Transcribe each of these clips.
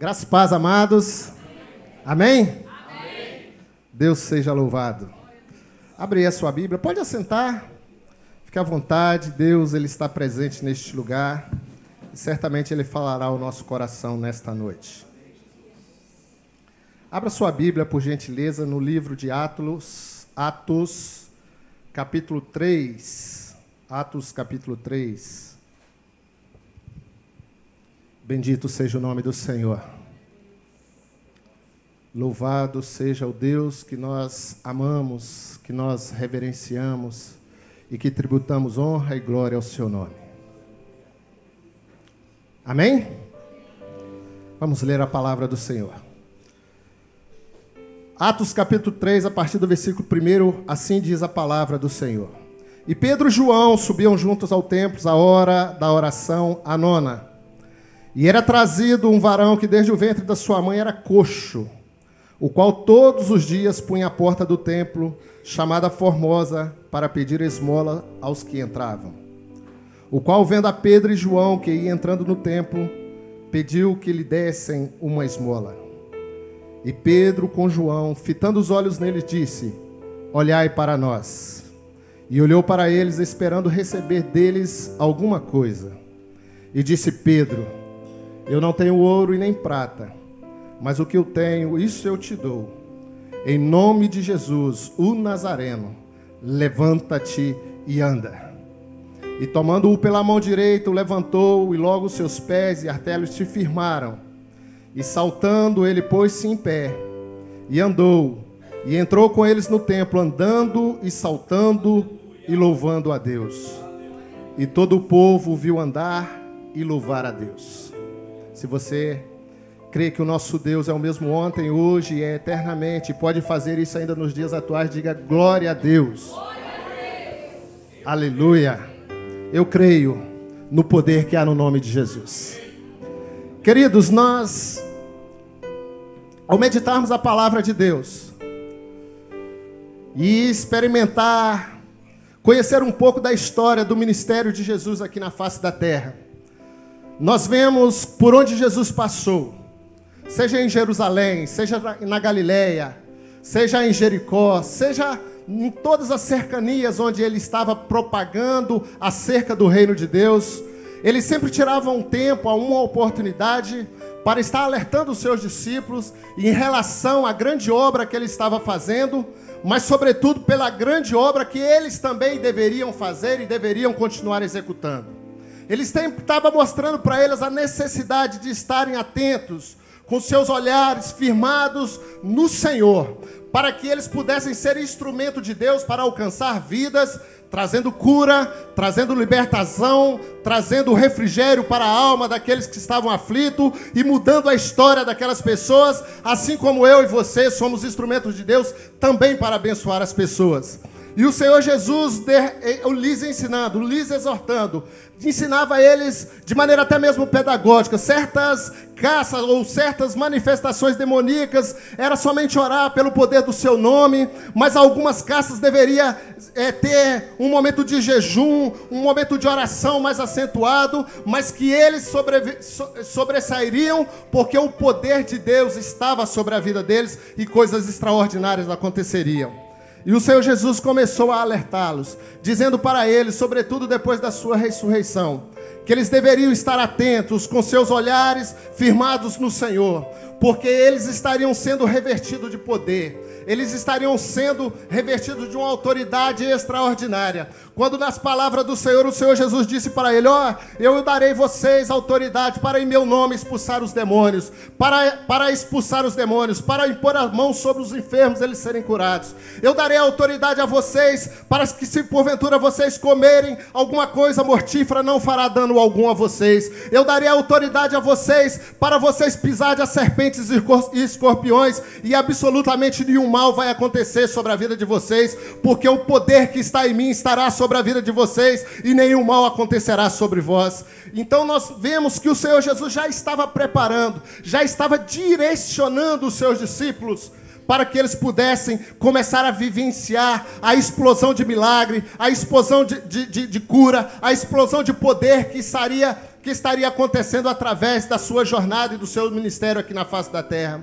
Graças e paz, amados. Amém? Amém? Deus seja louvado. Abre a sua Bíblia. Pode assentar. Fique à vontade. Deus, Ele está presente neste lugar. E certamente Ele falará ao nosso coração nesta noite. Abra sua Bíblia, por gentileza, no livro de Atos, Atos, capítulo 3. Atos, capítulo 3. Bendito seja o nome do Senhor. Louvado seja o Deus que nós amamos, que nós reverenciamos e que tributamos honra e glória ao seu nome. Amém? Vamos ler a palavra do Senhor. Atos capítulo 3, a partir do versículo 1, assim diz a palavra do Senhor. E Pedro e João subiam juntos ao templo à hora da oração, a nona. E era trazido um varão que desde o ventre da sua mãe era coxo, o qual todos os dias punha a porta do templo, chamada Formosa, para pedir esmola aos que entravam. O qual, vendo a Pedro e João que ia entrando no templo, pediu que lhe dessem uma esmola. E Pedro, com João, fitando os olhos neles, disse: Olhai para nós. E olhou para eles, esperando receber deles alguma coisa. E disse Pedro: eu não tenho ouro e nem prata, mas o que eu tenho, isso eu te dou. Em nome de Jesus, o Nazareno, levanta-te e anda. E tomando-o pela mão direita, o levantou, e logo seus pés e artelhos se firmaram. E saltando, ele pôs-se em pé, e andou, e entrou com eles no templo, andando e saltando e louvando a Deus. E todo o povo viu andar e louvar a Deus. Se você crê que o nosso Deus é o mesmo ontem, hoje e eternamente, pode fazer isso ainda nos dias atuais, diga glória a Deus. Glória a Deus. Aleluia. Eu creio no poder que há no nome de Jesus. Queridos, nós, ao meditarmos a palavra de Deus e experimentar, conhecer um pouco da história do ministério de Jesus aqui na face da terra, nós vemos por onde Jesus passou, seja em Jerusalém, seja na Galileia, seja em Jericó, seja em todas as cercanias onde ele estava propagando acerca do reino de Deus, ele sempre tirava um tempo, uma oportunidade para estar alertando os seus discípulos em relação à grande obra que ele estava fazendo, mas sobretudo pela grande obra que eles também deveriam fazer e deveriam continuar executando. Ele estava mostrando para eles a necessidade de estarem atentos, com seus olhares firmados no Senhor, para que eles pudessem ser instrumento de Deus para alcançar vidas, trazendo cura, trazendo libertação, trazendo refrigério para a alma daqueles que estavam aflitos e mudando a história daquelas pessoas, assim como eu e você somos instrumentos de Deus também para abençoar as pessoas. E o Senhor Jesus eh, lhes ensinando, lhes exortando, ensinava eles de maneira até mesmo pedagógica, certas caças ou certas manifestações demoníacas, era somente orar pelo poder do seu nome, mas algumas caças deveria é, ter um momento de jejum, um momento de oração mais acentuado, mas que eles sobre, sobressairiam porque o poder de Deus estava sobre a vida deles e coisas extraordinárias aconteceriam. E o Senhor Jesus começou a alertá-los, dizendo para eles, sobretudo depois da sua ressurreição, que eles deveriam estar atentos, com seus olhares firmados no Senhor, porque eles estariam sendo revertidos de poder eles estariam sendo revestidos de uma autoridade extraordinária. Quando nas palavras do Senhor, o Senhor Jesus disse para ele: Ó, oh, eu darei vocês autoridade para em meu nome expulsar os demônios, para, para expulsar os demônios, para impor a mão sobre os enfermos, eles serem curados. Eu darei autoridade a vocês, para que se porventura vocês comerem alguma coisa mortífera, não fará dano algum a vocês. Eu darei autoridade a vocês, para vocês pisar de serpentes e escorpiões, e absolutamente nenhum mal vai acontecer sobre a vida de vocês, porque o poder que está em mim estará sobre a vida de vocês e nenhum mal acontecerá sobre vós. Então nós vemos que o Senhor Jesus já estava preparando, já estava direcionando os seus discípulos para que eles pudessem começar a vivenciar a explosão de milagre, a explosão de, de, de, de, cura, a explosão de poder que estaria que estaria acontecendo através da sua jornada e do seu ministério aqui na face da terra.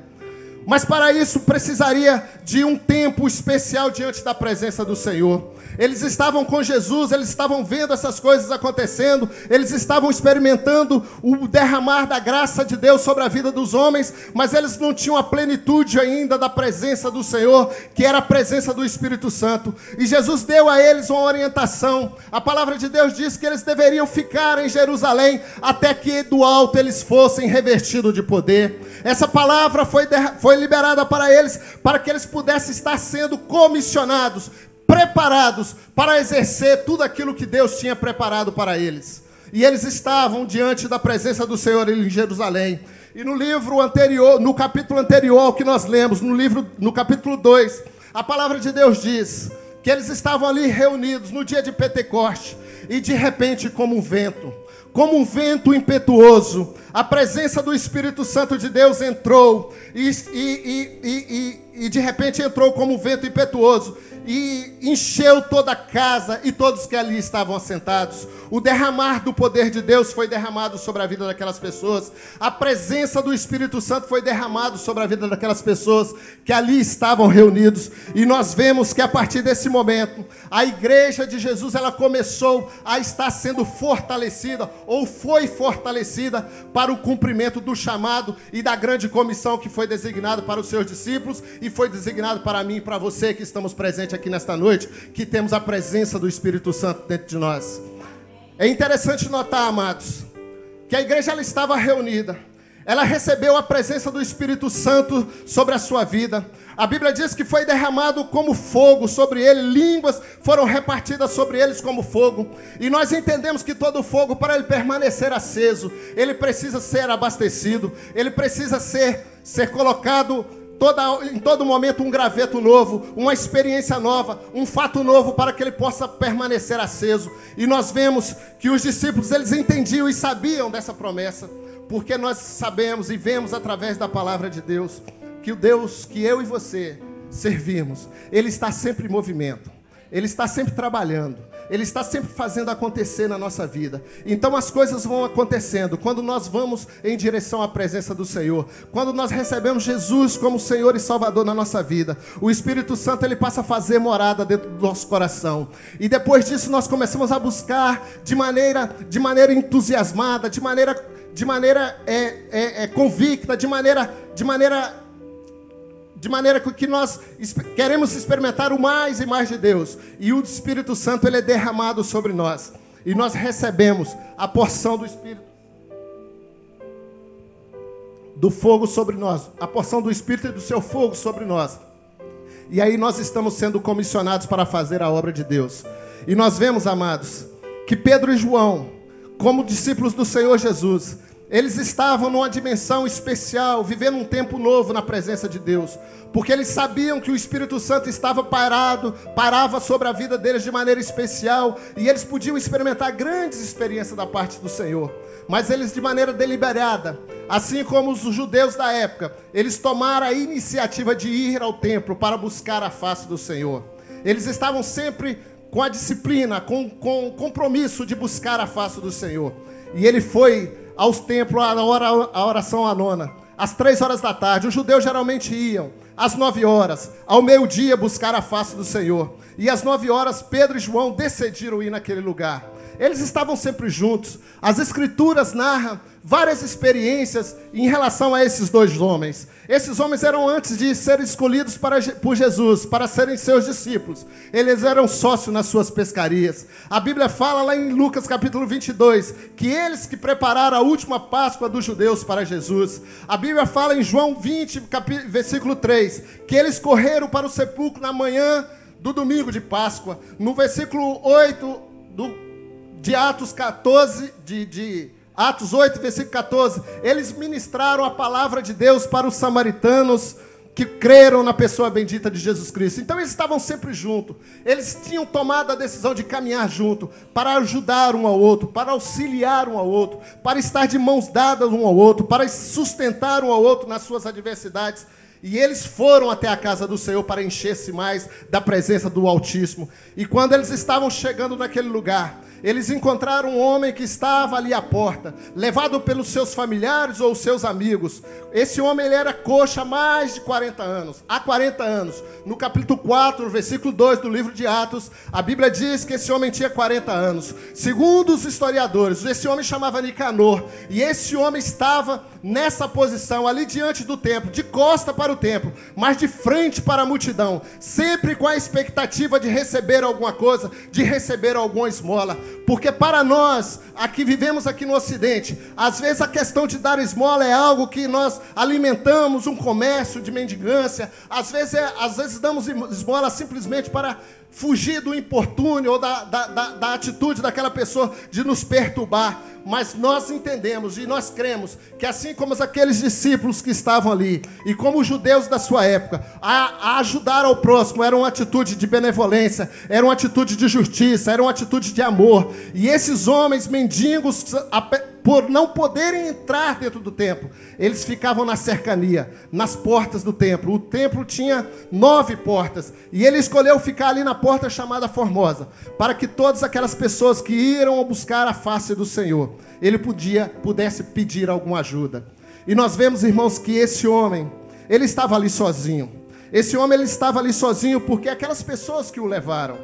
Mas para isso precisaria de um tempo especial diante da presença do Senhor. Eles estavam com Jesus, eles estavam vendo essas coisas acontecendo, eles estavam experimentando o derramar da graça de Deus sobre a vida dos homens, mas eles não tinham a plenitude ainda da presença do Senhor, que era a presença do Espírito Santo. E Jesus deu a eles uma orientação. A palavra de Deus diz que eles deveriam ficar em Jerusalém até que do alto eles fossem revestidos de poder. Essa palavra foi, foi liberada para eles, para que eles pudessem estar sendo comissionados, preparados para exercer tudo aquilo que Deus tinha preparado para eles. E eles estavam diante da presença do Senhor em Jerusalém. E no livro anterior, no capítulo anterior ao que nós lemos, no livro, no capítulo 2, a palavra de Deus diz que eles estavam ali reunidos no dia de Pentecoste, e de repente, como um vento, como um vento impetuoso, a presença do Espírito Santo de Deus entrou, e, e, e, e, de repente entrou como um vento impetuoso, e encheu toda a casa e todos que ali estavam assentados. O derramar do poder de Deus foi derramado sobre a vida daquelas pessoas. A presença do Espírito Santo foi derramado sobre a vida daquelas pessoas que ali estavam reunidos. E nós vemos que a partir desse momento, a igreja de Jesus ela começou a estar sendo fortalecida ou foi fortalecida para o cumprimento do chamado e da grande comissão que foi designado para os seus discípulos e foi designado para mim e para você que estamos presentes aqui nesta noite, que temos a presença do Espírito Santo dentro de nós. É interessante notar, amados, que a igreja ela estava reunida. Ela recebeu a presença do Espírito Santo sobre a sua vida. A Bíblia diz que foi derramado como fogo sobre ele, línguas foram repartidas sobre eles como fogo. E nós entendemos que todo fogo, para ele permanecer aceso, ele precisa ser abastecido, ele precisa ser, ser colocado toda, em todo momento um graveto novo, uma experiência nova, um fato novo para que ele possa permanecer aceso. E nós vemos que os discípulos eles entendiam e sabiam dessa promessa, porque nós sabemos e vemos através da palavra de Deus que o Deus que eu e você servimos, ele está sempre em movimento. Ele está sempre trabalhando. Ele está sempre fazendo acontecer na nossa vida. Então as coisas vão acontecendo quando nós vamos em direção à presença do Senhor. Quando nós recebemos Jesus como Senhor e Salvador na nossa vida, o Espírito Santo ele passa a fazer morada dentro do nosso coração. E depois disso nós começamos a buscar de maneira, de maneira entusiasmada, de maneira, de maneira é, é, é convicta, de maneira, de maneira de maneira que nós queremos experimentar o mais e mais de Deus. E o Espírito Santo ele é derramado sobre nós. E nós recebemos a porção do Espírito do fogo sobre nós, a porção do Espírito e do seu fogo sobre nós. E aí nós estamos sendo comissionados para fazer a obra de Deus. E nós vemos, amados, que Pedro e João, como discípulos do Senhor Jesus, eles estavam numa dimensão especial, vivendo um tempo novo na presença de Deus, porque eles sabiam que o Espírito Santo estava parado, parava sobre a vida deles de maneira especial, e eles podiam experimentar grandes experiências da parte do Senhor. Mas eles de maneira deliberada, assim como os judeus da época, eles tomaram a iniciativa de ir ao templo para buscar a face do Senhor. Eles estavam sempre com a disciplina, com, com o compromisso de buscar a face do Senhor. E ele foi aos templos a, oração à nona, às três horas da tarde. Os judeus geralmente iam às nove horas, ao meio-dia, buscar a face do Senhor. E às nove horas, Pedro e João decidiram ir naquele lugar. Eles estavam sempre juntos. As Escrituras narram várias experiências em relação a esses dois homens. Esses homens eram antes de serem escolhidos para, por Jesus, para serem seus discípulos. Eles eram sócios nas suas pescarias. A Bíblia fala lá em Lucas capítulo 22 que eles que prepararam a última Páscoa dos judeus para Jesus. A Bíblia fala em João 20, versículo 3, que eles correram para o sepulcro na manhã do domingo de Páscoa. No versículo 8 do, de Atos 14, de, de Atos 8, versículo 14. Eles ministraram a palavra de Deus para os samaritanos que creram na pessoa bendita de Jesus Cristo. Então eles estavam sempre juntos. Eles tinham tomado a decisão de caminhar junto para ajudar um ao outro, para auxiliar um ao outro, para estar de mãos dadas um ao outro, para sustentar um ao outro nas suas adversidades. E eles foram até a casa do Senhor para encher-se mais da presença do Altíssimo. E quando eles estavam chegando naquele lugar, eles encontraram um homem que estava ali à porta, levado pelos seus familiares ou seus amigos. Esse homem ele era coxa há mais de 40 anos, há 40 anos. No capítulo 4, versículo 2 do livro de Atos, a Bíblia diz que esse homem tinha 40 anos. Segundo os historiadores, esse homem chamava Nicanor, e esse homem estava nessa posição ali diante do templo, de costa para o templo, mas de frente para a multidão, sempre com a expectativa de receber alguma coisa, de receber alguma esmola. Porque para nós, aqui vivemos aqui no Ocidente, às vezes a questão de dar esmola é algo que nós alimentamos um comércio de mendigância, às vezes, é, às vezes damos esmola simplesmente para fugir do importúnio ou da, da, da, da, atitude daquela pessoa de nos perturbar. Mas nós entendemos e nós cremos que, assim como aqueles discípulos que estavam ali, e como os judeus da sua época, a, a ajudar ao próximo era uma atitude de benevolência, era uma atitude de justiça, era uma atitude de amor. E esses homens mendigos, por não poderem entrar dentro do templo, eles ficavam na cercania, nas portas do templo. O templo tinha nove portas, e ele escolheu ficar ali na porta chamada Formosa, para que todas aquelas pessoas que iram buscar a face do Senhor, ele podia pudesse pedir alguma ajuda. E nós vemos, irmãos, que esse homem, ele estava ali sozinho. Esse homem ele estava ali sozinho porque aquelas pessoas que o levaram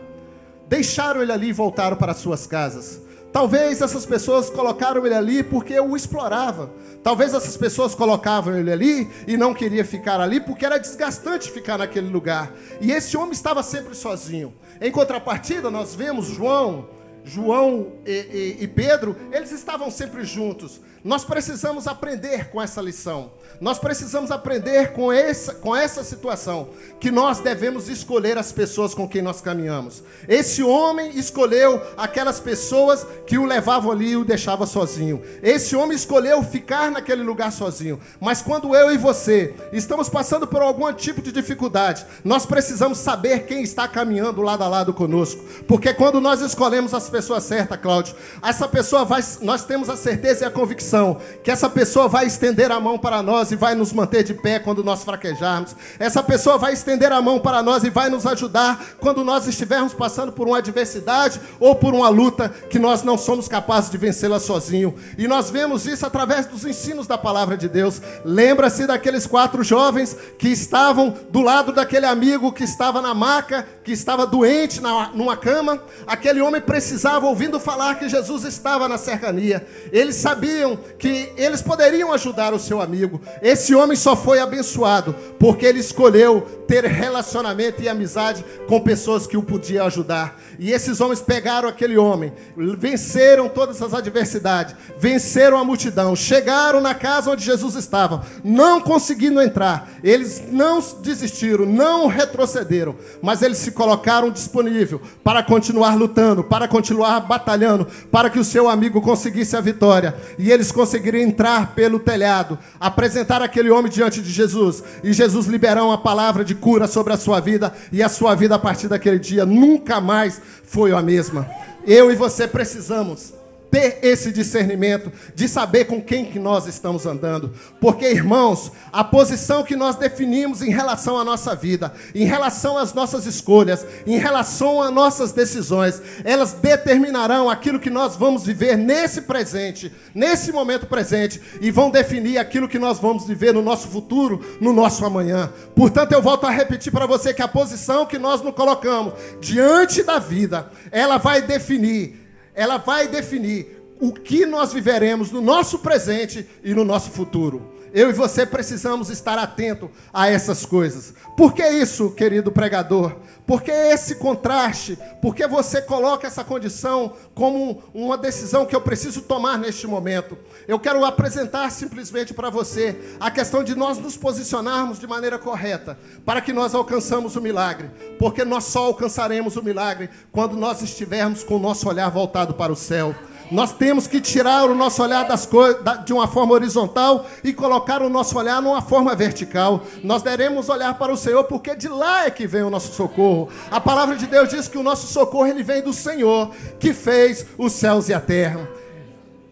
deixaram ele ali e voltaram para suas casas. Talvez essas pessoas colocaram ele ali porque o explorava. Talvez essas pessoas colocavam ele ali e não queria ficar ali porque era desgastante ficar naquele lugar. E esse homem estava sempre sozinho. Em contrapartida, nós vemos João, João e, e, e Pedro, eles estavam sempre juntos. Nós precisamos aprender com essa lição. Nós precisamos aprender com essa, com essa situação que nós devemos escolher as pessoas com quem nós caminhamos. Esse homem escolheu aquelas pessoas que o levavam ali e o deixavam sozinho. Esse homem escolheu ficar naquele lugar sozinho. Mas quando eu e você estamos passando por algum tipo de dificuldade, nós precisamos saber quem está caminhando lado a lado conosco. Porque quando nós escolhemos as pessoas certas, Cláudio, essa pessoa vai, nós temos a certeza e a convicção convicção que essa pessoa vai estender a mão para nós e vai nos manter de pé quando nós fraquejarmos. Essa pessoa vai estender a mão para nós e vai nos ajudar quando nós estivermos passando por uma adversidade ou por uma luta que nós não somos capazes de vencê-la sozinho. E nós vemos isso através dos ensinos da palavra de Deus. Lembra-se daqueles quatro jovens que estavam do lado daquele amigo que estava na maca, que estava doente na, numa cama. Aquele homem precisava, ouvindo falar que Jesus estava na cercania. Eles sabiam que eles poderiam ajudar o seu amigo. Esse homem só foi abençoado porque ele escolheu ter relacionamento e amizade com pessoas que o podiam ajudar. E esses homens pegaram aquele homem, venceram todas as adversidades, venceram a multidão, chegaram na casa onde Jesus estava, não conseguindo entrar. Eles não desistiram, não retrocederam, mas eles se colocaram disponível para continuar lutando, para continuar batalhando, para que o seu amigo conseguisse a vitória. E eles conseguiram entrar pelo telhado, apresentar aquele homem diante de Jesus, e Jesus liberou uma palavra de cura sobre a sua vida, e a sua vida a partir daquele dia nunca mais foi a mesma. Eu e você precisamos ter esse discernimento de saber com quem que nós estamos andando. Porque, irmãos, a posição que nós definimos em relação à nossa vida, em relação às nossas escolhas, em relação às nossas decisões, elas determinarão aquilo que nós vamos viver nesse presente, nesse momento presente, e vão definir aquilo que nós vamos viver no nosso futuro, no nosso amanhã. Portanto, eu volto a repetir para você que a posição que nós nos colocamos diante da vida, ela vai definir ela vai definir o que nós viveremos no nosso presente e no nosso futuro. Eu e você precisamos estar atento a essas coisas. Por que isso, querido pregador? Por que esse contraste? Por que você coloca essa condição como uma decisão que eu preciso tomar neste momento? Eu quero apresentar simplesmente para você a questão de nós nos posicionarmos de maneira correta para que nós alcançamos o milagre. Porque nós só alcançaremos o milagre quando nós estivermos com o nosso olhar voltado para o céu. Nós temos que tirar o nosso olhar das coisas de uma forma horizontal e colocar o nosso olhar numa forma vertical. Nós devemos olhar para o Senhor porque de lá é que vem o nosso socorro. A palavra de Deus diz que o nosso socorro ele vem do Senhor, que fez os céus e a terra.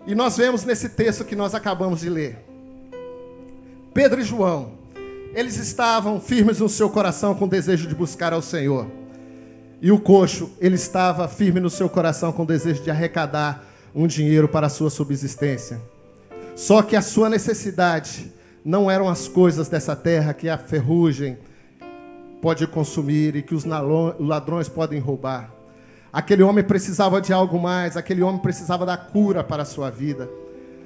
E nós vemos nesse texto que nós acabamos de ler. Pedro e João, eles estavam firmes no seu coração com o desejo de buscar ao Senhor. E o coxo, ele estava firme no seu coração com o desejo de arrecadar um dinheiro para a sua subsistência. Só que a sua necessidade não eram as coisas dessa terra que a ferrugem pode consumir e que os ladrões podem roubar. Aquele homem precisava de algo mais, aquele homem precisava da cura para a sua vida.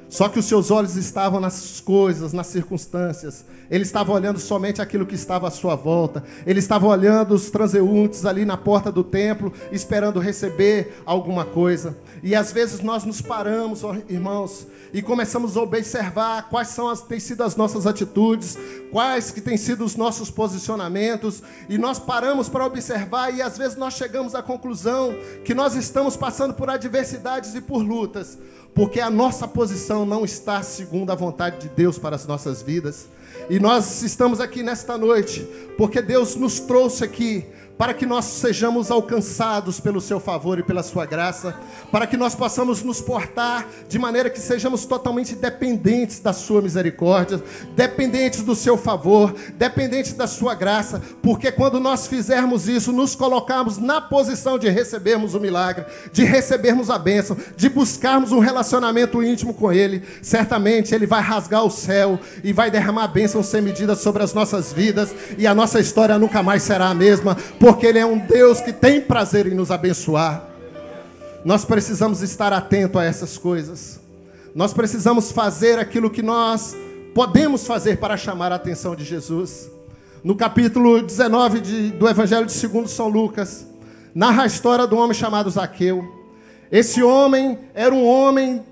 Só que os seus olhos estavam nas coisas, nas circunstâncias. Ele estava olhando somente aquilo que estava à sua volta. Ele estava olhando os transeuntes ali na porta do templo, esperando receber alguma coisa. E às vezes nós nos paramos, irmãos, e começamos a observar quais são as têm sido as nossas atitudes, quais que têm sido os nossos posicionamentos, e nós paramos para observar e às vezes nós chegamos à conclusão que nós estamos passando por adversidades e por lutas, porque a nossa posição não está segundo a vontade de Deus para as nossas vidas. E nós estamos aqui nesta noite porque Deus nos trouxe aqui para que nós sejamos alcançados pelo seu favor e pela sua graça, para que nós possamos nos portar de maneira que sejamos totalmente dependentes da sua misericórdia, dependentes do seu favor, dependentes da sua graça, porque quando nós fizermos isso, nos colocarmos na posição de recebermos o milagre, de recebermos a bênção, de buscarmos um relacionamento íntimo com ele, certamente ele vai rasgar o céu e vai derramar bênção sem medida sobre as nossas vidas e a nossa história nunca mais será a mesma porque Ele é um Deus que tem prazer em nos abençoar. Nós precisamos estar atento a essas coisas. Nós precisamos fazer aquilo que nós podemos fazer para chamar a atenção de Jesus. No capítulo 19 de, do Evangelho de segundo São Lucas, narra a história do homem chamado Zaqueu. Esse homem era um homem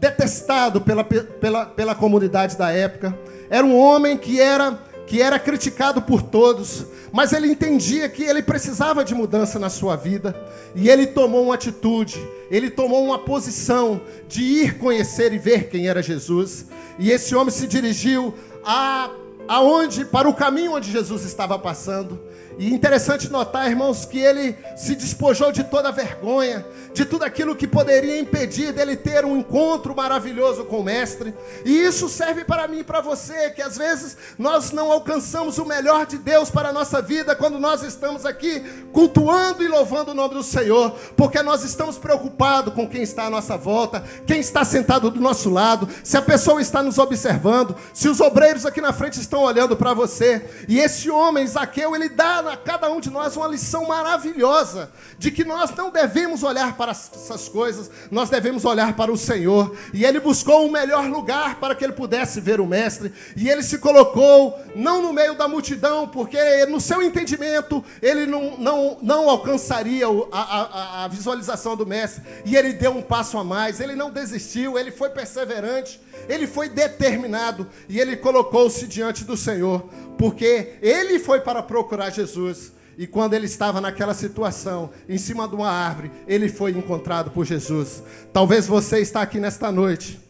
detestado pela, pela, pela comunidade da época. Era um homem que era que era criticado por todos, mas ele entendia que ele precisava de mudança na sua vida, e ele tomou uma atitude, ele tomou uma posição de ir conhecer e ver quem era Jesus, e esse homem se dirigiu a aonde para o caminho onde Jesus estava passando. E interessante notar, irmãos, que ele se despojou de toda vergonha, de tudo aquilo que poderia impedir dele ter um encontro maravilhoso com o Mestre. E isso serve para mim e para você, que às vezes nós não alcançamos o melhor de Deus para a nossa vida quando nós estamos aqui cultuando e louvando o nome do Senhor, porque nós estamos preocupados com quem está à nossa volta, quem está sentado do nosso lado, se a pessoa está nos observando, se os obreiros aqui na frente estão olhando para você. E esse homem, Zaqueu, ele dá a cada um de nós uma lição maravilhosa de que nós não devemos olhar para essas coisas, nós devemos olhar para o Senhor. E ele buscou o melhor lugar para que ele pudesse ver o Mestre, e ele se colocou não no meio da multidão, porque no seu entendimento ele não, não, não alcançaria a, a, a visualização do Mestre, e ele deu um passo a mais, ele não desistiu, ele foi perseverante, ele foi determinado, e ele colocou-se diante do Senhor porque ele foi para procurar Jesus. E quando ele estava naquela situação, em cima de uma árvore, ele foi encontrado por Jesus. Talvez você está aqui nesta noite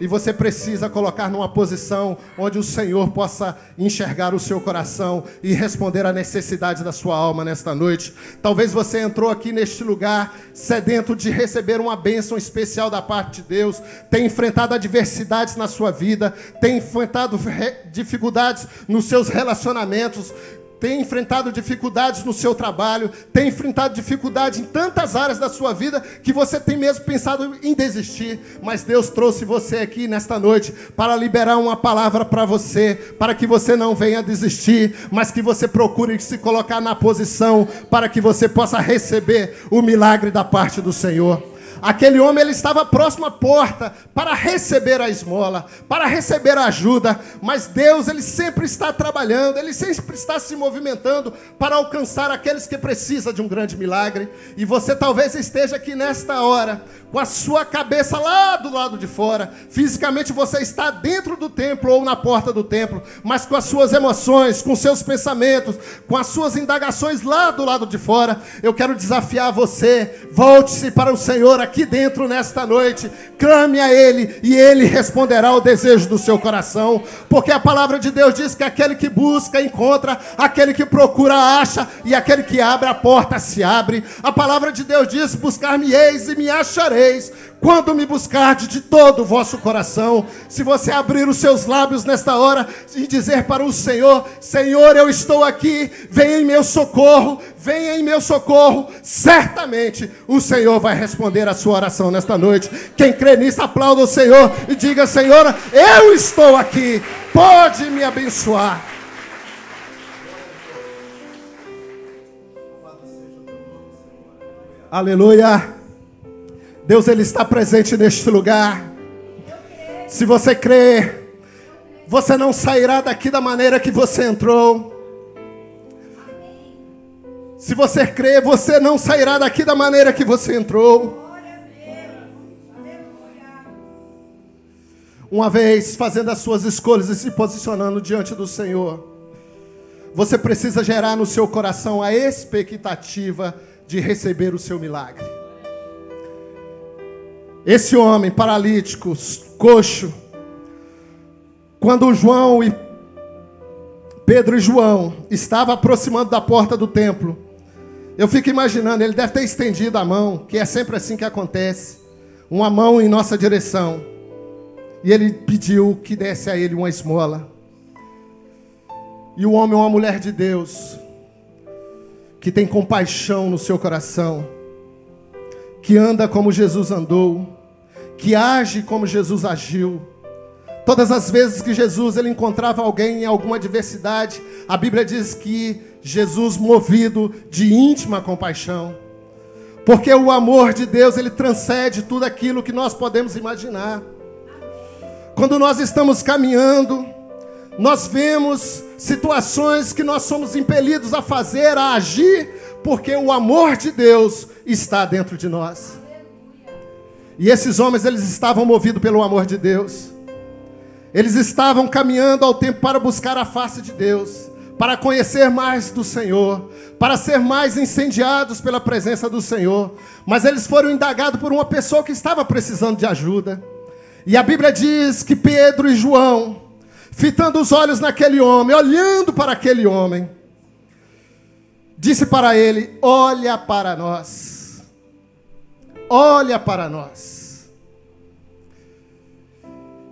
e você precisa colocar numa posição onde o Senhor possa enxergar o seu coração e responder à necessidade da sua alma nesta noite. Talvez você entrou aqui neste lugar sedento de receber uma bênção especial da parte de Deus, tem enfrentado adversidades na sua vida, tem enfrentado dificuldades nos seus relacionamentos, tem enfrentado dificuldades no seu trabalho, tem enfrentado dificuldades em tantas áreas da sua vida que você tem mesmo pensado em desistir, mas Deus trouxe você aqui nesta noite para liberar uma palavra para você, para que você não venha desistir, mas que você procure se colocar na posição para que você possa receber o milagre da parte do Senhor. Aquele homem ele estava próximo à porta para receber a esmola, para receber a ajuda, mas Deus ele sempre está trabalhando, ele sempre está se movimentando para alcançar aqueles que precisam de um grande milagre. E você talvez esteja aqui nesta hora com a sua cabeça lá do lado de fora. Fisicamente você está dentro do templo ou na porta do templo, mas com as suas emoções, com seus pensamentos, com as suas indagações lá do lado de fora. Eu quero desafiar você, volte-se para o Senhor aqui dentro nesta noite, clame a Ele e Ele responderá ao desejo do seu coração, porque a palavra de Deus diz que aquele que busca encontra, aquele que procura acha. E aquele que abre a porta se abre. A palavra de Deus diz: Buscar-me-eis e me achareis quando me buscarde de todo o vosso coração. Se você abrir os seus lábios nesta hora e dizer para o Senhor: Senhor, eu estou aqui, venha em meu socorro, venha em meu socorro, certamente o Senhor vai responder a sua oração nesta noite. Quem crê nisso, aplauda o Senhor e diga: Senhor, eu estou aqui, pode me abençoar. Aleluia. Deus ele está presente neste lugar. Se você crê, você não sairá daqui da maneira que você entrou. Se você crê, você não sairá daqui da maneira que você entrou. Uma vez fazendo as suas escolhas e se posicionando diante do Senhor, você precisa gerar no seu coração a expectativa de receber o seu milagre. Esse homem paralítico, coxo, quando João e Pedro e João estavam aproximando da porta do templo, eu fico imaginando, ele deve ter estendido a mão, que é sempre assim que acontece, uma mão em nossa direção. E ele pediu que desse a ele uma esmola. E o homem, uma mulher de Deus, que tem compaixão no seu coração, que anda como Jesus andou, que age como Jesus agiu. Todas as vezes que Jesus ele encontrava alguém em alguma adversidade, a Bíblia diz que Jesus movido de íntima compaixão. Porque o amor de Deus, ele transcende tudo aquilo que nós podemos imaginar. Quando nós estamos caminhando, nós vemos situações que nós somos impelidos a fazer, a agir, porque o amor de Deus está dentro de nós. E esses homens, eles estavam movidos pelo amor de Deus. Eles estavam caminhando ao tempo para buscar a face de Deus, para conhecer mais do Senhor, para ser mais incendiados pela presença do Senhor. Mas eles foram indagados por uma pessoa que estava precisando de ajuda. E a Bíblia diz que Pedro e João, fitando os olhos naquele homem, olhando para aquele homem, disse para ele: Olha para nós, olha para nós.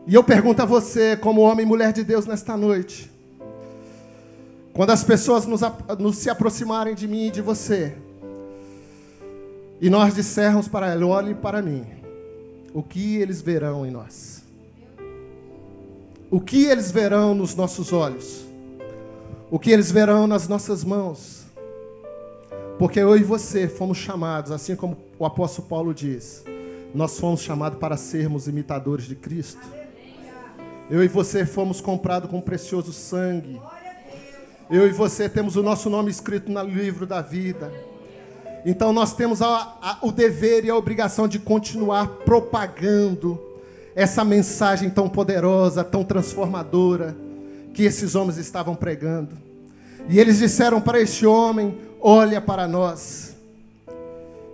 E eu pergunto a você, como homem e mulher de Deus nesta noite, quando as pessoas nos, nos se aproximarem de mim e de você, e nós dissermos para ela: olhe para mim, o que eles verão em nós? O que eles verão nos nossos olhos? O que eles verão nas nossas mãos? Porque eu e você fomos chamados, assim como o apóstolo Paulo diz, nós fomos chamados para sermos imitadores de Cristo. Eu e você fomos comprados com precioso sangue. Eu e você temos o nosso nome escrito no livro da vida. Então nós temos a, a, o dever e a obrigação de continuar propagando essa mensagem tão poderosa, tão transformadora que esses homens estavam pregando. E eles disseram para este homem: Olha para nós.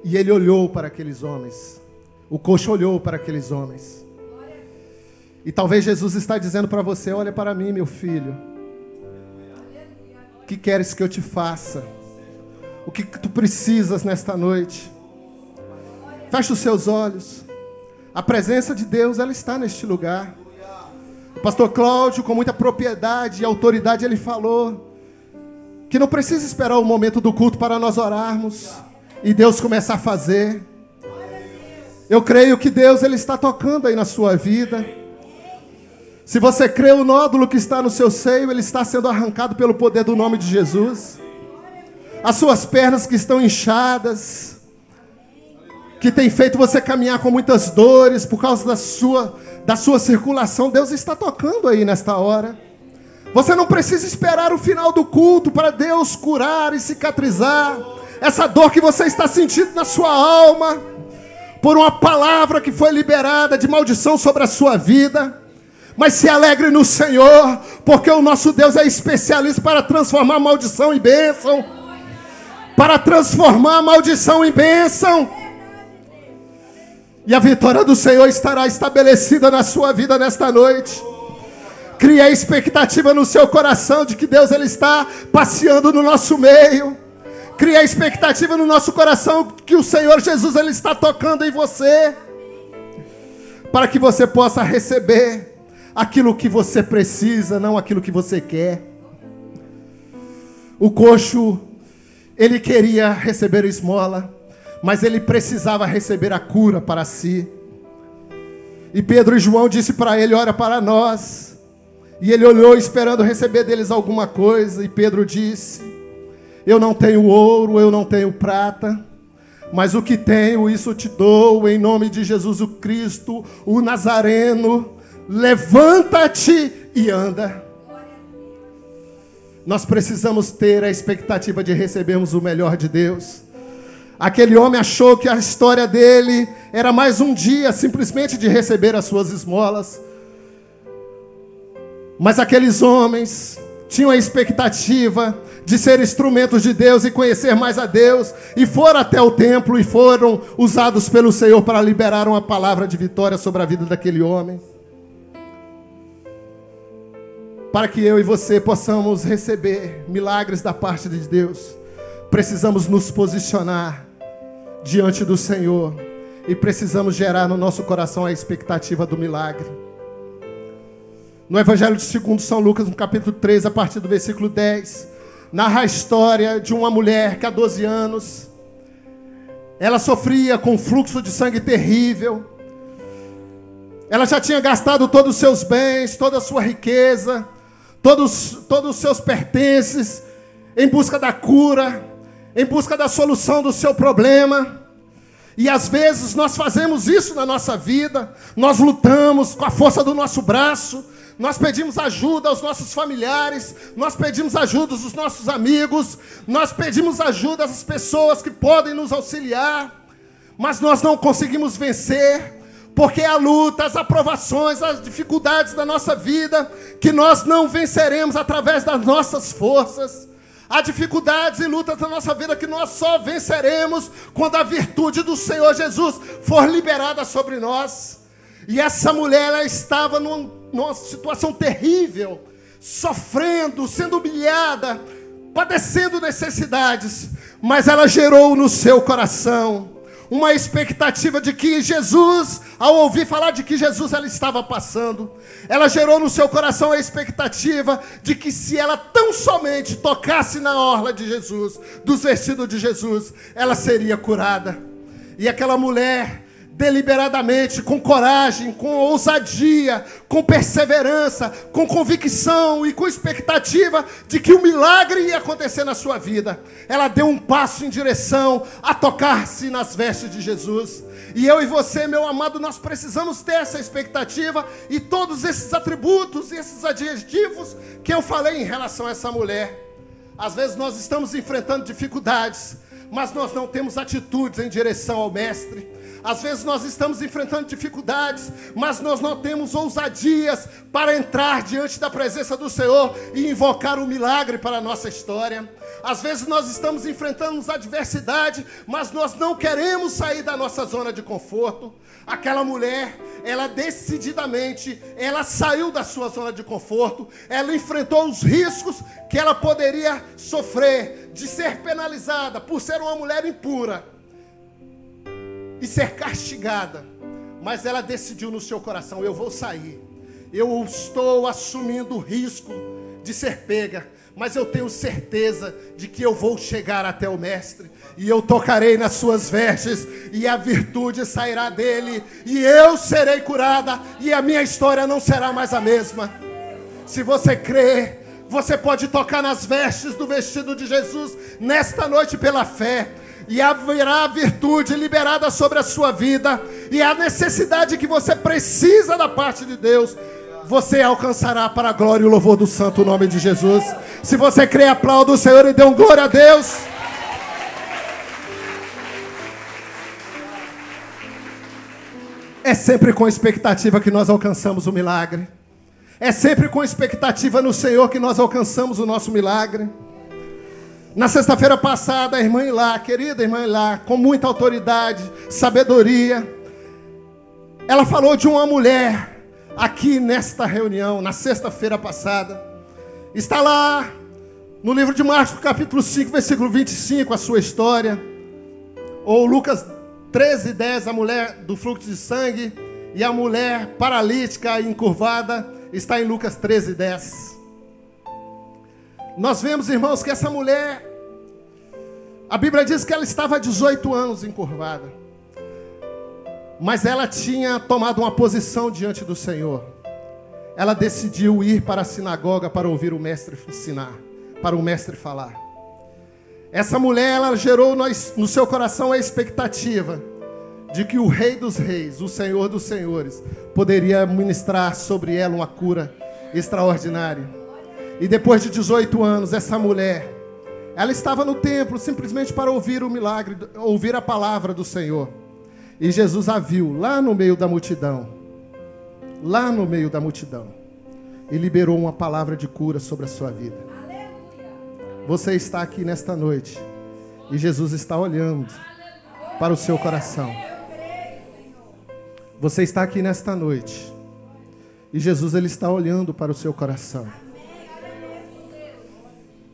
E ele olhou para aqueles homens. O coxo olhou para aqueles homens. E talvez Jesus está dizendo para você: Olha para mim, meu filho. O que queres que eu te faça? O que tu precisas nesta noite? Feche os seus olhos. A presença de Deus, ela está neste lugar. O pastor Cláudio, com muita propriedade e autoridade, ele falou que não precisa esperar o momento do culto para nós orarmos e Deus começar a fazer. Eu creio que Deus ele está tocando aí na sua vida. Se você crê o nódulo que está no seu seio, ele está sendo arrancado pelo poder do nome de Jesus. As suas pernas que estão inchadas, que tem feito você caminhar com muitas dores por causa da sua, da sua circulação, Deus está tocando aí nesta hora. Você não precisa esperar o final do culto para Deus curar e cicatrizar essa dor que você está sentindo na sua alma, por uma palavra que foi liberada de maldição sobre a sua vida. Mas se alegre no Senhor, porque o nosso Deus é especialista para transformar maldição em bênção. Para transformar maldição em bênção. E a vitória do Senhor estará estabelecida na sua vida nesta noite. Crie a expectativa no seu coração de que Deus ele está passeando no nosso meio. Crie a expectativa no nosso coração que o Senhor Jesus ele está tocando em você. para que você possa receber aquilo que você precisa, não aquilo que você quer. O coxo, ele queria receber esmola, mas ele precisava receber a cura para si. E Pedro e João disse para ele: "Ora para nós". E ele olhou esperando receber deles alguma coisa, e Pedro disse: Eu não tenho ouro, eu não tenho prata, mas o que tenho, isso te dou, em nome de Jesus o Cristo, o Nazareno. Levanta-te e anda. Nós precisamos ter a expectativa de recebermos o melhor de Deus. Aquele homem achou que a história dele era mais um dia simplesmente de receber as suas esmolas. Mas aqueles homens tinham a expectativa de ser instrumentos de Deus e conhecer mais a Deus, e foram até o templo e foram usados pelo Senhor para liberar uma palavra de vitória sobre a vida daquele homem. Para que eu e você possamos receber milagres da parte de Deus, precisamos nos posicionar diante do Senhor e precisamos gerar no nosso coração a expectativa do milagre. No Evangelho de segundo São Lucas, no capítulo 3, a partir do versículo 10, narra a história de uma mulher que há 12 anos ela sofria com um fluxo de sangue terrível. Ela já tinha gastado todos os seus bens, toda a sua riqueza, todos, todos os seus pertences, em busca da cura, em busca da solução do seu problema. E às vezes nós fazemos isso na nossa vida, nós lutamos com a força do nosso braço, nós pedimos ajuda aos nossos familiares, nós pedimos ajuda aos nossos amigos, nós pedimos ajuda às pessoas que podem nos auxiliar, mas nós não conseguimos vencer, porque a luta, as aprovações, as dificuldades da nossa vida, que nós não venceremos através das nossas forças. Há dificuldades e lutas da nossa vida que nós só venceremos quando a virtude do Senhor Jesus for liberada sobre nós. E essa mulher, ela estava num, numa situação terrível, sofrendo, sendo humilhada, padecendo necessidades, mas ela gerou no seu coração uma expectativa de que Jesus, ao ouvir falar de que Jesus ela estava passando, ela gerou no seu coração a expectativa de que se ela tão somente tocasse na orla de Jesus, dos vestidos de Jesus, ela seria curada. E aquela mulher, deliberadamente, com coragem, com ousadia, com perseverança, com convicção e com expectativa de que o milagre ia acontecer na sua vida. Ela deu um passo em direção a tocar-se nas vestes de Jesus. E eu e você, meu amado, nós precisamos ter essa expectativa e todos esses atributos e esses adjetivos que eu falei em relação a essa mulher. Às vezes nós estamos enfrentando dificuldades, mas nós não temos atitudes em direção ao Mestre. Às vezes nós estamos enfrentando dificuldades, mas nós não temos ousadias para entrar diante da presença do Senhor e invocar o um milagre para a nossa história. Às vezes nós estamos enfrentando adversidade, mas nós não queremos sair da nossa zona de conforto. Aquela mulher, ela decididamente, ela saiu da sua zona de conforto, ela enfrentou os riscos que ela poderia sofrer de ser penalizada por ser uma mulher impura e ser castigada. Mas ela decidiu no seu coração: eu vou sair. Eu estou assumindo o risco de ser pega, mas eu tenho certeza de que eu vou chegar até o Mestre, e eu tocarei nas suas vestes, e a virtude sairá dele, e eu serei curada, e a minha história não será mais a mesma. Se você crê, você pode tocar nas vestes do vestido de Jesus nesta noite pela fé e haverá virtude liberada sobre a sua vida, e a necessidade que você precisa da parte de Deus, você alcançará para a glória e o louvor do santo nome de Jesus. Se você crê, aplauda o Senhor e dê um glória a Deus. É sempre com expectativa que nós alcançamos o milagre. É sempre com expectativa no Senhor que nós alcançamos o nosso milagre. Na sexta-feira passada, a irmã Ilá, querida irmã Ilá, com muita autoridade, sabedoria, ela falou de uma mulher aqui nesta reunião, na sexta-feira passada. Está lá no livro de Marcos, capítulo 5, versículo 25, a sua história. Ou Lucas 13, 10, a mulher do fluxo de sangue. E a mulher paralítica e encurvada está em Lucas 13, 10. Nós vemos, irmãos, que essa mulher, a Bíblia diz que ela estava há 18 anos encurvada, mas ela tinha tomado uma posição diante do Senhor. Ela decidiu ir para a sinagoga para ouvir o mestre ensinar, para o mestre falar. Essa mulher, ela gerou no seu coração a expectativa de que o Rei dos Reis, o Senhor dos Senhores, poderia ministrar sobre ela uma cura extraordinária. E depois de 18 anos, essa mulher, ela estava no templo simplesmente para ouvir o milagre, ouvir a palavra do Senhor. E Jesus a viu lá no meio da multidão, lá no meio da multidão, e liberou uma palavra de cura sobre a sua vida. Você está aqui nesta noite, e Jesus está olhando para o seu coração. Você está aqui nesta noite. E Jesus ele está olhando para o seu coração.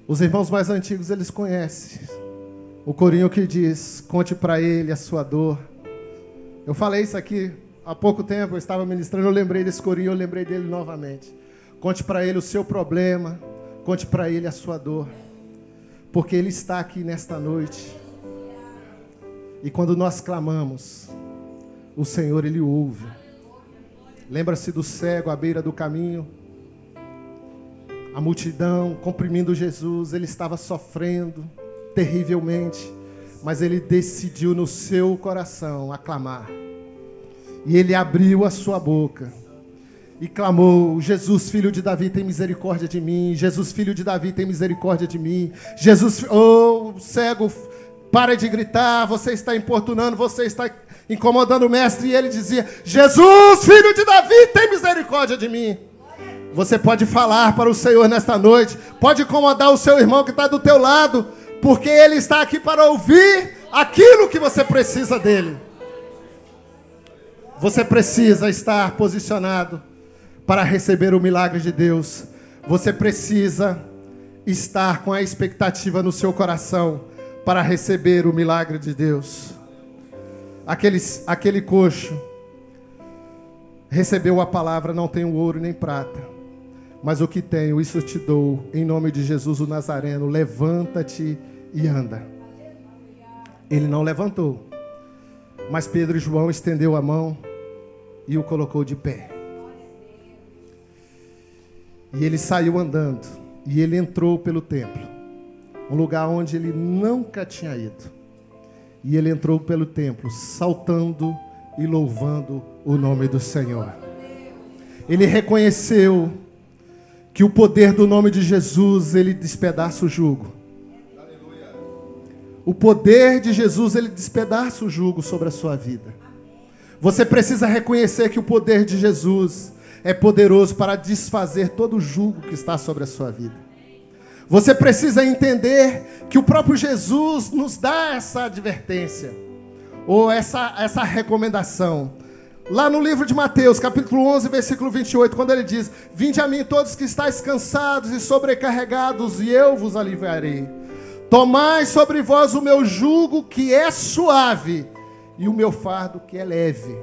Os irmãos mais antigos eles conhecem o corinho que diz: "Conte para ele a sua dor". Eu falei isso aqui há pouco tempo, eu estava ministrando, eu lembrei desse corinho, eu lembrei dele novamente. Conte para ele o seu problema, conte para ele a sua dor. Porque ele está aqui nesta noite. E quando nós clamamos, o Senhor ele ouve. Lembra-se do cego à beira do caminho? A multidão comprimindo Jesus, ele estava sofrendo terrivelmente, mas ele decidiu no seu coração aclamar. E ele abriu a sua boca e clamou: Jesus, filho de Davi, tem misericórdia de mim. Jesus, filho de Davi, tem misericórdia de mim. Jesus, oh, cego, para de gritar, você está importunando, você está incomodando o mestre, e ele dizia: Jesus, filho de Davi, tem misericórdia de mim. Você pode falar para o Senhor nesta noite, pode incomodar o seu irmão que está do teu lado, porque ele está aqui para ouvir aquilo que você precisa dele. Você precisa estar posicionado para receber o milagre de Deus. Você precisa estar com a expectativa no seu coração para receber o milagre de Deus. Aquele, aquele coxo recebeu a palavra: Não tenho ouro nem prata, mas o que tenho, isso te dou, em nome de Jesus o Nazareno. Levanta-te e anda. Ele não levantou, mas Pedro e João estendeu a mão e o colocou de pé. E ele saiu andando, e ele entrou pelo templo, um lugar onde ele nunca tinha ido. E ele entrou pelo templo, saltando e louvando o nome do Senhor. Ele reconheceu que o poder do nome de Jesus, ele despedaça o jugo. O poder de Jesus, ele despedaça o jugo sobre a sua vida. Você precisa reconhecer que o poder de Jesus é poderoso para desfazer todo o jugo que está sobre a sua vida. Você precisa entender que o próprio Jesus nos dá essa advertência, ou essa, essa recomendação. Lá no livro de Mateus, capítulo 11, versículo 28, quando ele diz: Vinde a mim todos que estáis cansados e sobrecarregados, e eu vos aliviarei. Tomai sobre vós o meu jugo que é suave, e o meu fardo que é leve.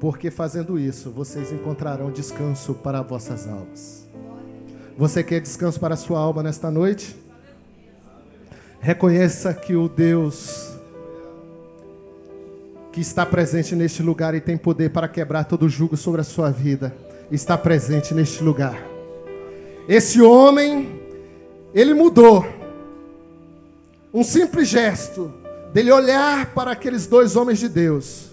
Porque fazendo isso, vocês encontrarão descanso para vossas almas. Você quer descanso para a sua alma nesta noite? Reconheça que o Deus que está presente neste lugar e tem poder para quebrar todo jugo sobre a sua vida, está presente neste lugar. Esse homem, ele mudou. Um simples gesto dele olhar para aqueles dois homens de Deus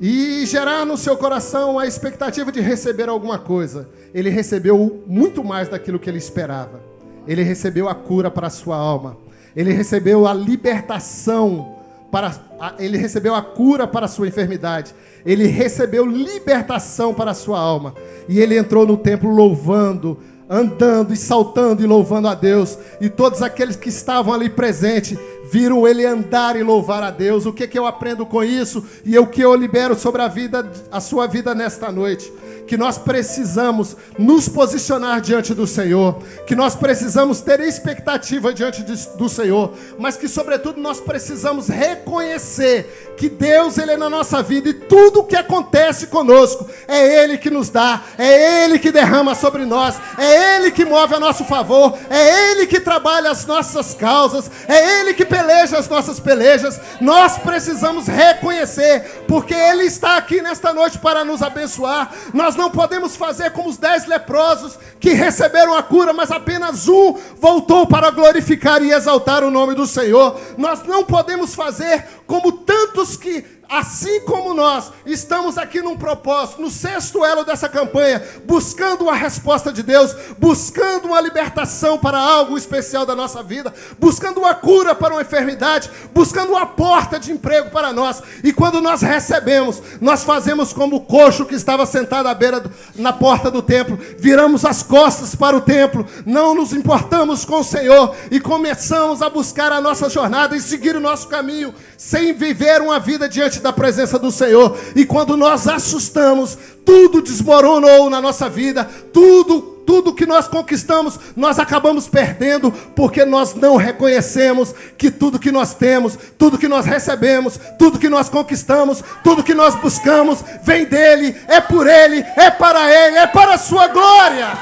e gerar no seu coração a expectativa de receber alguma coisa. Ele recebeu muito mais daquilo que ele esperava. Ele recebeu a cura para a sua alma. Ele recebeu a libertação para ele recebeu a cura para a sua enfermidade. Ele recebeu libertação para a sua alma. E ele entrou no templo louvando, andando e saltando e louvando a Deus. E todos aqueles que estavam ali presentes viram ele andar e louvar a Deus. O que, que eu aprendo com isso e o que eu libero sobre a vida, a sua vida nesta noite? que nós precisamos nos posicionar diante do Senhor, que nós precisamos ter expectativa diante de, do Senhor, mas que, sobretudo, nós precisamos reconhecer que Deus ele é na nossa vida e tudo o que acontece conosco é Ele que nos dá, é Ele que derrama sobre nós, é Ele que move a nosso favor, é Ele que trabalha as nossas causas, é Ele que peleja as nossas pelejas. Nós precisamos reconhecer, porque Ele está aqui nesta noite para nos abençoar. Nós não podemos fazer como os dez leprosos que receberam a cura, mas apenas um voltou para glorificar e exaltar o nome do Senhor. Nós não podemos fazer como tantos que assim como nós estamos aqui num propósito, no sexto elo dessa campanha, buscando uma resposta de Deus, buscando uma libertação para algo especial da nossa vida, buscando uma cura para uma enfermidade, buscando uma porta de emprego para nós. E quando nós recebemos, nós fazemos como o coxo que estava sentado à beira do, na porta do templo, viramos as costas para o templo, não nos importamos com o Senhor e começamos a buscar a nossa jornada e seguir o nosso caminho, sem viver uma vida diante da presença do Senhor. E quando nós assustamos, tudo desmoronou na nossa vida, tudo tudo que nós conquistamos, nós acabamos perdendo, porque nós não reconhecemos que tudo que nós temos, tudo que nós recebemos, tudo que nós conquistamos, tudo que nós buscamos, vem dele, é por ele, é para ele, é para a sua glória.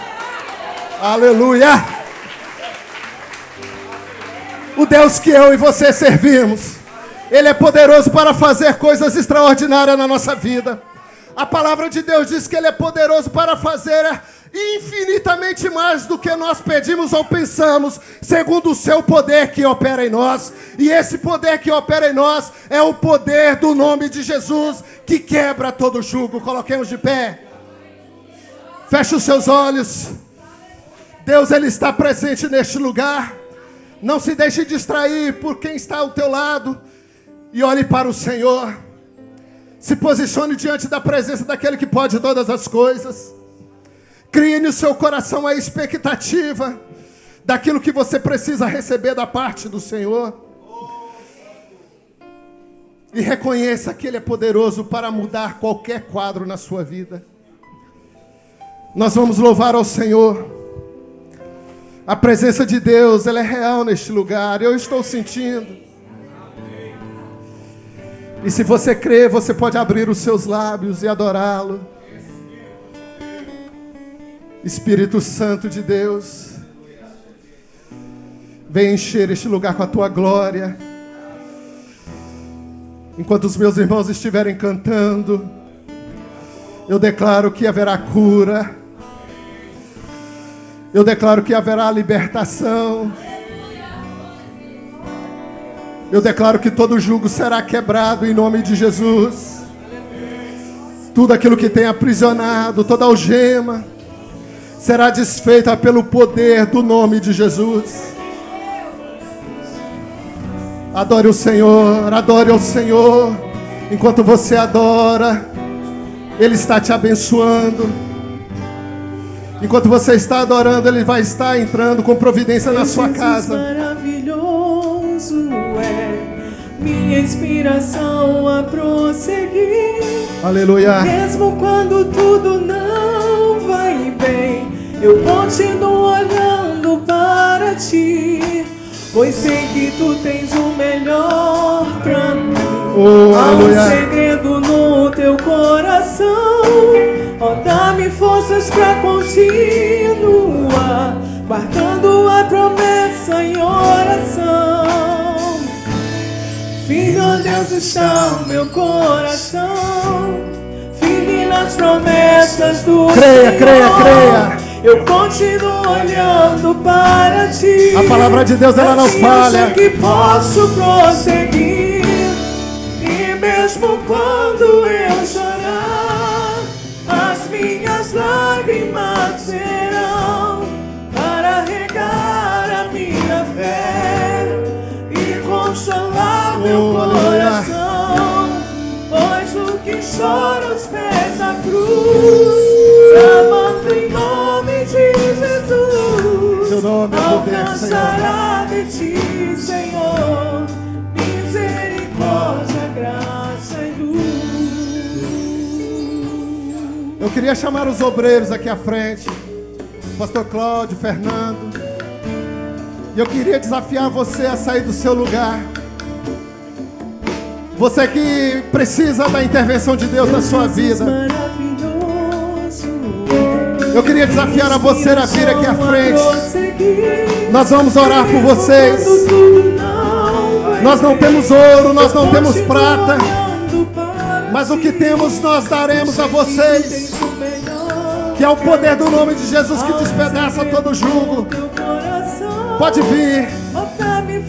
Aleluia! O Deus que eu e você servimos ele é poderoso para fazer coisas extraordinárias na nossa vida. A palavra de Deus diz que Ele é poderoso para fazer infinitamente mais do que nós pedimos ou pensamos, segundo o seu poder que opera em nós. E esse poder que opera em nós é o poder do nome de Jesus, que quebra todo jugo. Coloquemos de pé. Feche os seus olhos. Deus ele está presente neste lugar. Não se deixe distrair por quem está ao teu lado e olhe para o Senhor. Se posicione diante da presença daquele que pode todas as coisas. Crie no seu coração a expectativa daquilo que você precisa receber da parte do Senhor. E reconheça que Ele é poderoso para mudar qualquer quadro na sua vida. Nós vamos louvar ao Senhor. A presença de Deus, ela é real neste lugar. Eu estou sentindo. E se você crê, você pode abrir os seus lábios e adorá-lo. Espírito Santo de Deus, vem encher este lugar com a tua glória. Enquanto os meus irmãos estiverem cantando, eu declaro que haverá cura. Eu declaro que haverá libertação. Eu declaro que todo jugo será quebrado em nome de Jesus. Tudo aquilo que tem aprisionado, toda algema, será desfeita pelo poder do nome de Jesus. Adore o Senhor, adore o Senhor. Enquanto você adora, Ele está te abençoando. Enquanto você está adorando, Ele vai estar entrando com providência na sua casa. Minha inspiração a prosseguir. Aleluia. Mesmo quando tudo não vai bem, eu continuo olhando para ti. Pois sei que tu tens o melhor pra mim. Oh, Há um segredo no teu coração. Oh, dá-me forças pra continuar. Guardando a promessa em oração. Filho, Deus está o meu coração. Firme nas promessas do creia, Senhor. Creia, creia, Eu continuo olhando para ti. A palavra de Deus ela não assim falha. Eu sei que posso prosseguir. E mesmo quando eu Choro os pés da cruz, clamando em nome de Jesus. Seu nome é Alcançará de ti, Senhor, misericórdia, graça e luz. Eu queria chamar os obreiros aqui à frente, Pastor Cláudio, Fernando. E eu queria desafiar você a sair do seu lugar você que precisa da intervenção de Deus na sua vida. Eu queria desafiar a você a vir aqui à frente. Nós vamos orar por vocês. Nós não temos ouro, nós não temos prata. Mas o que temos nós daremos a vocês. Que é o poder do nome de Jesus que despedaça todo jugo. Pode vir,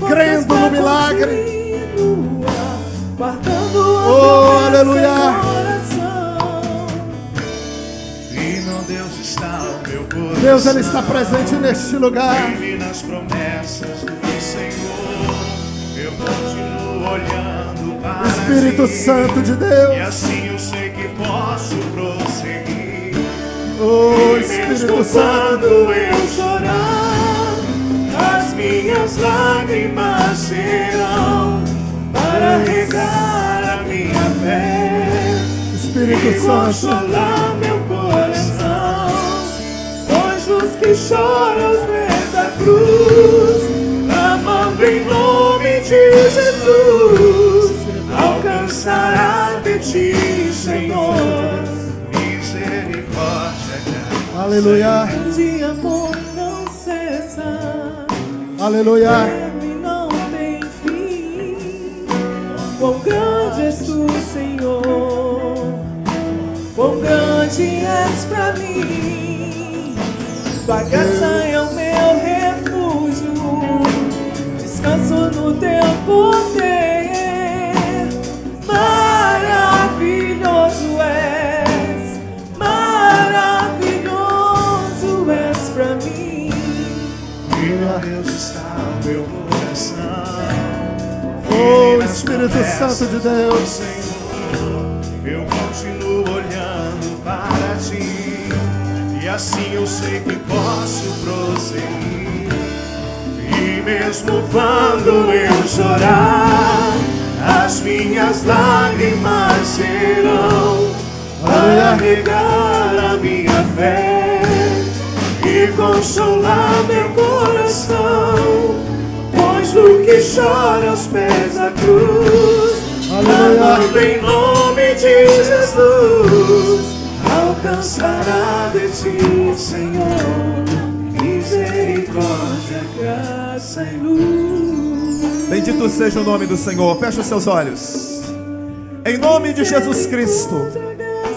crendo no milagre. Oh, aleluia. Deus, Ele está presente neste lugar. nas promessas do Senhor, eu continuo olhando para Espírito ti. Santo de Deus. E assim eu sei que posso prosseguir. Oh, Espírito mesmo Santo. quando eu chorar, as minhas lágrimas serão para regar a minha fé. Espírito e Santo. consolar meu coração. Pois os que choram aos pés da cruz, amando em nome de Jesus, alcançará de ti, Senhor, misericórdia. Aleluia. De amor não cessa. Aleluia. Quão grande és tu, Senhor. Quão grande és pra mim. Tua graça é o meu refúgio. Descanso no teu poder. Espírito Santo de Deus. Senhor, eu continuo olhando para ti. E assim eu sei que posso prosseguir. E mesmo quando eu chorar, as minhas lágrimas serão para regar a minha fé e consolar meu coração. Pois o que chora aos pés da cruz, Aleluia. amando em nome de Jesus, alcançará de ti, Senhor, misericórdia, graça e luz. Bendito seja o nome do Senhor. Feche os seus olhos. Em nome de Jesus Cristo.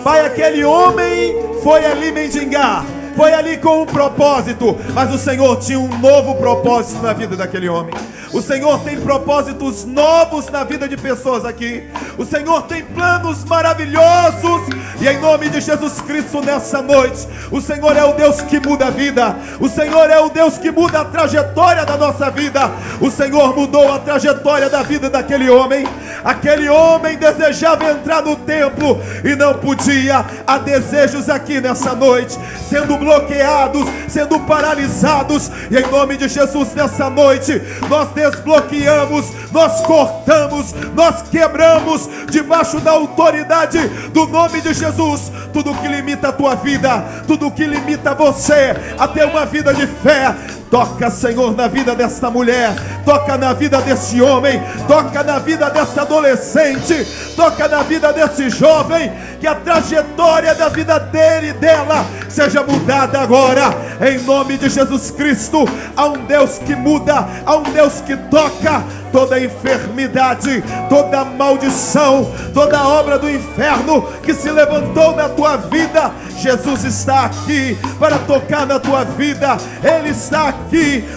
Pai, aquele homem foi ali mendigar. Foi ali com um propósito, mas o Senhor tinha um novo propósito na vida daquele homem. O Senhor tem propósitos novos na vida de pessoas aqui. O Senhor tem planos maravilhosos. E em nome de Jesus Cristo, nessa noite, o Senhor é o Deus que muda a vida. O Senhor é o Deus que muda a trajetória da nossa vida. O Senhor mudou a trajetória da vida daquele homem. Aquele homem desejava entrar no templo e não podia. Há desejos aqui nessa noite, sendo bloqueados, sendo paralisados. E em nome de Jesus, nessa noite, nós desbloqueamos, nós cortamos, nós quebramos, debaixo da autoridade do nome de Jesus, tudo que limita a tua vida, tudo que limita você a ter uma vida de fé. Toca, Senhor, na vida desta mulher, toca na vida desse homem, toca na vida dessa adolescente, toca na vida desse jovem, que a trajetória da vida dele e dela seja mudada agora, em nome de Jesus Cristo. Há um Deus que muda, há um Deus que toca toda enfermidade, toda maldição, toda obra do inferno que se levantou na tua vida. Jesus está aqui para tocar na tua vida, Ele está aqui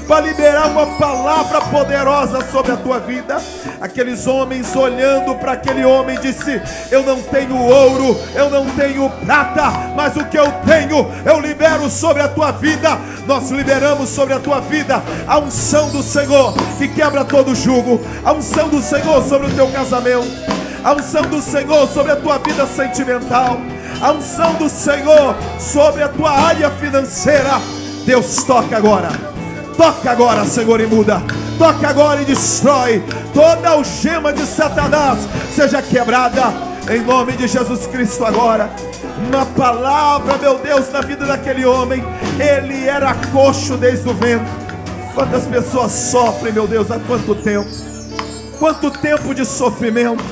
para liberar uma palavra poderosa sobre a tua vida. Aqueles homens olhando para aquele homem disse: Eu não tenho ouro, eu não tenho prata, mas o que eu tenho eu libero sobre a tua vida. Nós liberamos sobre a tua vida a unção do Senhor que quebra todo jugo, a unção do Senhor sobre o teu casamento, a unção do Senhor sobre a tua vida sentimental, a unção do Senhor sobre a tua área financeira. Deus toca agora. Toca agora, Senhor, e muda. Toca agora e destrói toda algema de Satanás. Seja quebrada, Em nome de Jesus Cristo agora. Uma palavra, meu Deus, na vida daquele homem. Ele era coxo desde o vento. Quantas pessoas sofrem, meu Deus, há quanto tempo? Quanto tempo de sofrimento.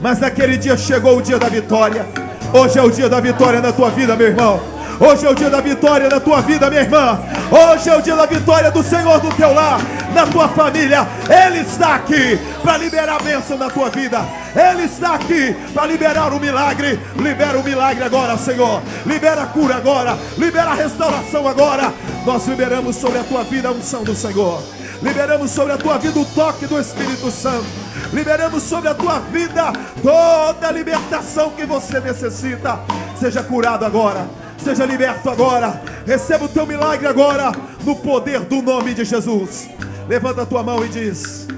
Mas naquele dia chegou o dia da vitória. Hoje é o dia da vitória na tua vida, meu irmão. Hoje é o dia da vitória na tua vida, minha irmã. Hoje é o dia da vitória do Senhor do teu lar, na tua família. Ele está aqui para liberar a bênção na tua vida. Ele está aqui para liberar o milagre. Libera o milagre agora, Senhor. Libera a cura agora. Libera a restauração agora. Nós liberamos sobre a tua vida a unção do Senhor. Liberamos sobre a tua vida o toque do Espírito Santo. Liberamos sobre a tua vida toda a libertação que você necessita. Seja curado agora. Seja liberto agora. Receba o teu milagre agora. No poder do nome de Jesus. Levanta a tua mão e diz: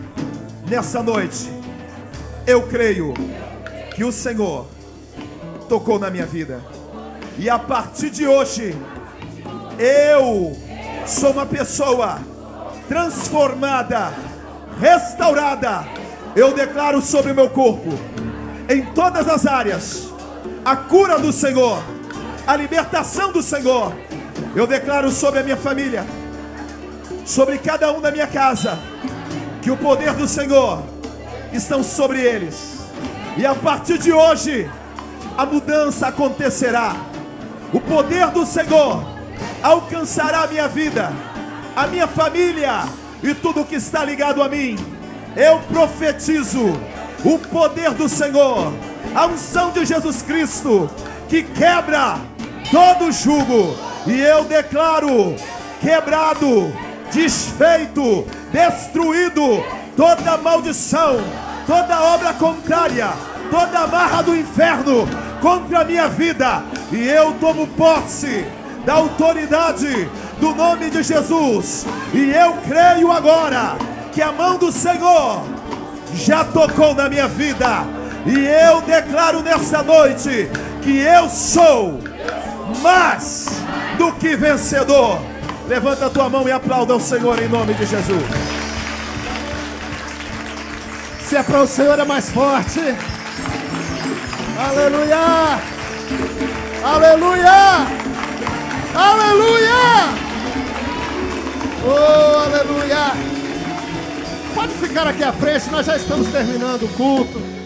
Nessa noite, eu creio que o Senhor tocou na minha vida. E a partir de hoje, eu sou uma pessoa transformada, restaurada. Eu declaro sobre o meu corpo, em todas as áreas, a cura do Senhor, a libertação do Senhor. Eu declaro sobre a minha família, sobre cada um da minha casa, que o poder do Senhor estão sobre eles. E a partir de hoje, a mudança acontecerá. O poder do Senhor alcançará a minha vida, a minha família e tudo que está ligado a mim. Eu profetizo o poder do Senhor, a unção de Jesus Cristo que quebra todo jugo. E eu declaro quebrado, desfeito, destruído toda maldição, toda obra contrária, toda amarra do inferno contra a minha vida. E eu tomo posse da autoridade do nome de Jesus. E eu creio agora que a mão do Senhor já tocou na minha vida. E eu declaro nessa noite que eu sou mais do que vencedor. Levanta a tua mão e aplauda o Senhor em nome de Jesus. Se é para o Senhor é mais forte. Aleluia! Aleluia! Aleluia! Oh, aleluia! Pode ficar aqui à frente, nós já estamos terminando o culto.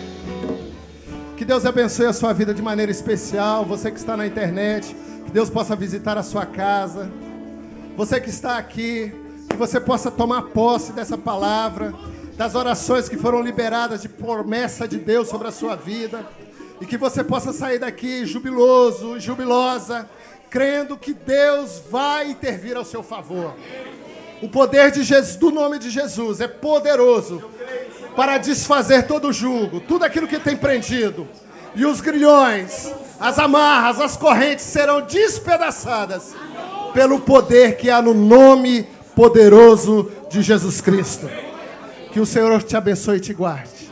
Que Deus abençoe a sua vida de maneira especial. Você que está na internet, que Deus possa visitar a sua casa. Você que está aqui, que você possa tomar posse dessa palavra, das orações que foram liberadas de promessa de Deus sobre a sua vida. E que você possa sair daqui jubiloso, jubilosa, crendo que Deus vai intervir ao seu favor. O poder de Jesus, do nome de Jesus é poderoso para desfazer todo o jugo, tudo aquilo que tem prendido. E os grilhões, as amarras, as correntes serão despedaçadas pelo poder que há no nome poderoso de Jesus Cristo. Que o Senhor te abençoe e te guarde.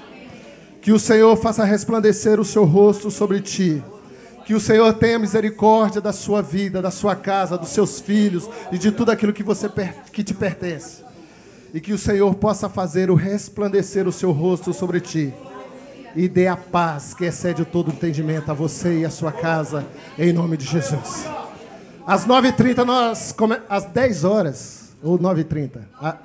Que o Senhor faça resplandecer o seu rosto sobre ti. Que o Senhor tenha misericórdia da sua vida, da sua casa, dos seus filhos e de tudo aquilo que você que te pertence. E que o Senhor possa fazer o resplandecer o seu rosto sobre ti e dê a paz que excede todo entendimento a você e a sua casa, em nome de Jesus. Às 9h30 nós come... às 10 horas ou 9h30. A...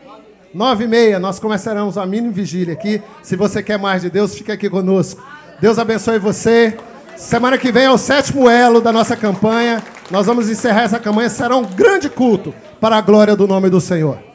9 e meia nós começaremos a mini vigília aqui. Se você quer mais de Deus, fica aqui conosco. Deus abençoe você. Semana que vem é o sétimo elo da nossa campanha. Nós vamos encerrar essa campanha. Será um grande culto para a glória do nome do Senhor.